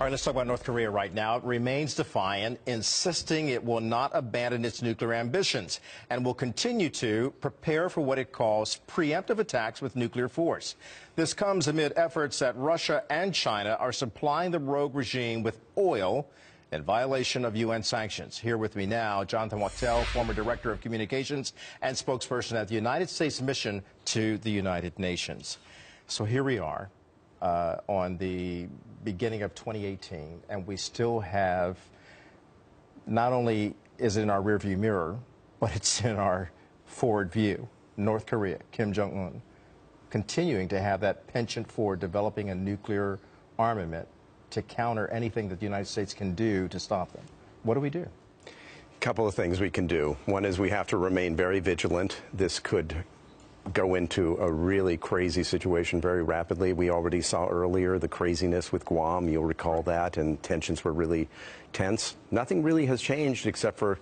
All right, let's talk about North Korea right now. It remains defiant, insisting it will not abandon its nuclear ambitions and will continue to prepare for what it calls preemptive attacks with nuclear force. This comes amid efforts that Russia and China are supplying the rogue regime with oil in violation of UN sanctions. Here with me now, Jonathan Wachtel, former Director of Communications and spokesperson at the United States Mission to the United Nations. So here we are uh, on the beginning of 2018, and we still have not only is it in our rearview mirror, but it's in our forward view. North Korea, Kim Jong Un, continuing to have that penchant for developing a nuclear armament to counter anything that the United States can do to stop them. What do we do? A couple of things we can do. One is we have to remain very vigilant. This could go into a really crazy situation very rapidly. We already saw earlier the craziness with Guam. You'll recall that, and tensions were really tense. Nothing really has changed except for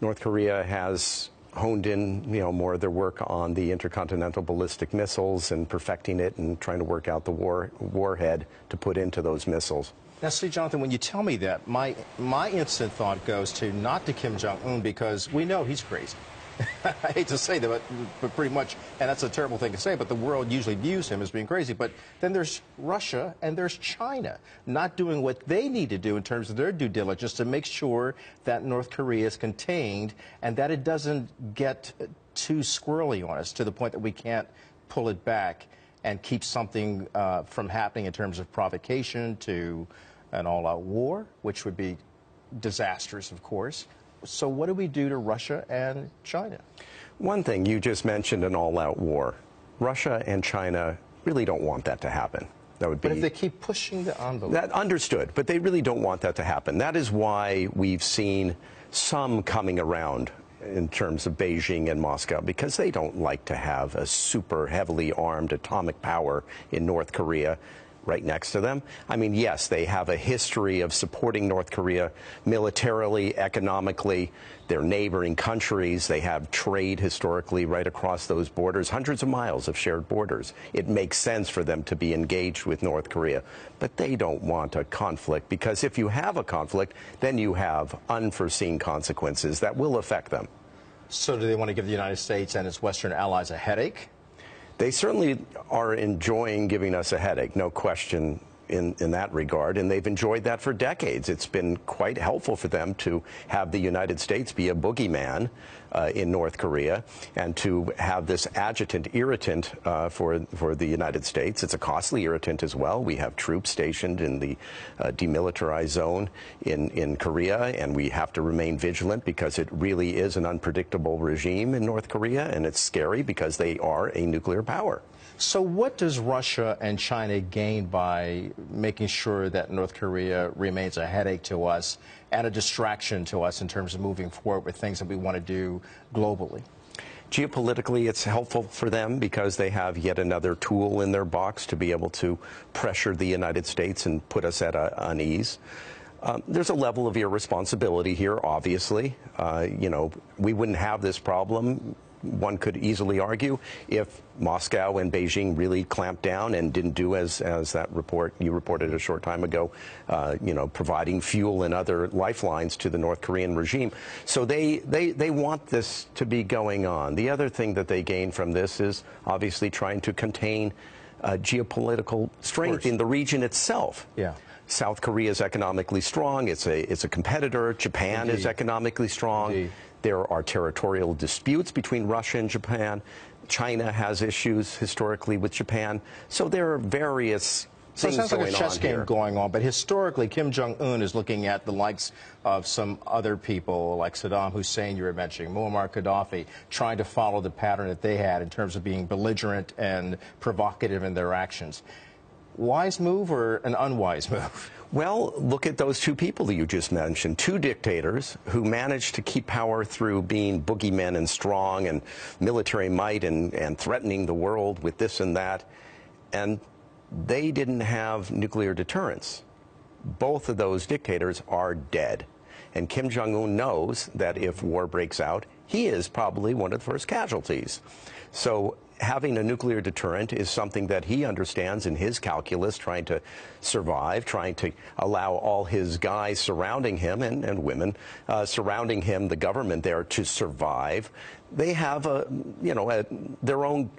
North Korea has honed in, you know, more of their work on the intercontinental ballistic missiles and perfecting it and trying to work out the war warhead to put into those missiles. Now, see, Jonathan, when you tell me that, my my instant thought goes to not to Kim Jong Un because we know he's crazy. I hate to say that, but, but, pretty much, and that's a terrible thing to say, but the world usually views him as being crazy. But then there's Russia and there's China not doing what they need to do in terms of their due diligence to make sure that North Korea is contained and that it doesn't get too squirrely on us to the point that we can't pull it back and keep something uh, from happening in terms of provocation to an all-out war, which would be disastrous, of course. So what do we do to Russia and China? One thing, you just mentioned an all-out war. Russia and China really don't want that to happen. That would be. But if they keep pushing the envelope. That understood, but they really don't want that to happen. That is why we've seen some coming around in terms of Beijing and Moscow because they don't like to have a super heavily armed atomic power in North Korea right next to them. I mean, yes, they have a history of supporting North Korea militarily, economically. They're neighboring countries. They have trade historically right across those borders, hundreds of miles of shared borders. It makes sense for them to be engaged with North Korea. But they don't want a conflict because if you have a conflict, then you have unforeseen consequences that will affect them. So do they want to give the United States and its Western allies a headache? They certainly are enjoying giving us a headache, no question in, in that regard, and they've enjoyed that for decades. It's been quite helpful for them to have the United States be a boogeyman uh, in North Korea and to have this adjutant irritant uh, for, for the United States. It's a costly irritant as well. We have troops stationed in the uh, demilitarized zone in, in Korea, and we have to remain vigilant because it really is an unpredictable regime in North Korea, and it's scary because they are a nuclear power. So what does Russia and China gain by making sure that North Korea remains a headache to us and a distraction to us in terms of moving forward with things that we want to do globally? Geopolitically, it's helpful for them because they have yet another tool in their box to be able to pressure the United States and put us at unease. Um, there's a level of irresponsibility here, obviously. Uh, you know, we wouldn't have this problem one could easily argue if Moscow and Beijing really clamped down and didn't do as, as that report you reported a short time ago, uh, you know, providing fuel and other lifelines to the North Korean regime. So they, they, they want this to be going on. The other thing that they gain from this is obviously trying to contain uh, geopolitical strength in the region itself. Yeah. South Korea is economically strong. It's a, it's a competitor. Japan Indeed. is economically strong. Indeed. There are territorial disputes between Russia and Japan. China has issues historically with Japan. So there are various so it sounds like a chess game here. going on, but historically, Kim Jong Un is looking at the likes of some other people, like Saddam Hussein, you were mentioning, Muammar Gaddafi, trying to follow the pattern that they had in terms of being belligerent and provocative in their actions. Wise move or an unwise move? Well, look at those two people that you just mentioned. Two dictators who managed to keep power through being boogeymen and strong and military might and, and threatening the world with this and that. And they didn't have nuclear deterrence. Both of those dictators are dead. And Kim Jong un knows that if war breaks out, he is probably one of the first casualties. So having a nuclear deterrent is something that he understands in his calculus, trying to survive, trying to allow all his guys surrounding him and, and women uh, surrounding him, the government there, to survive. They have a, you know, a, their own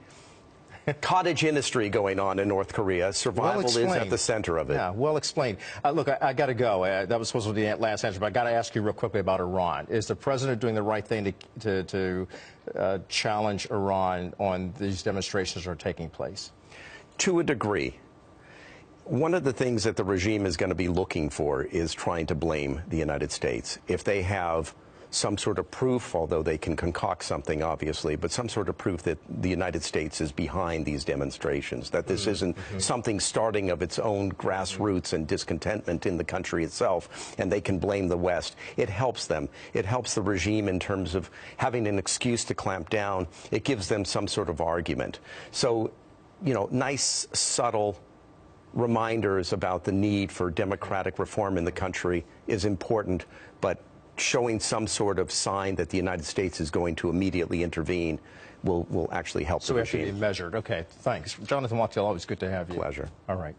cottage industry going on in North Korea. Survival is at the center of it. Yeah, well explained. Uh, look, I, I got to go. Uh, that was supposed to be the last answer, but I got to ask you real quickly about Iran. Is the president doing the right thing to, to, to uh, challenge Iran on these demonstrations that are taking place? To a degree. One of the things that the regime is going to be looking for is trying to blame the United States. If they have some sort of proof, although they can concoct something, obviously, but some sort of proof that the United States is behind these demonstrations, that this mm -hmm. isn't mm -hmm. something starting of its own grassroots and discontentment in the country itself, and they can blame the West. It helps them. It helps the regime in terms of having an excuse to clamp down. It gives them some sort of argument. So, you know, nice, subtle, reminders about the need for democratic reform in the country is important, but showing some sort of sign that the United States is going to immediately intervene will, will actually help so the regime. So we have to be measured. Okay, thanks. Jonathan Wachtel, always good to have you. Pleasure. All right.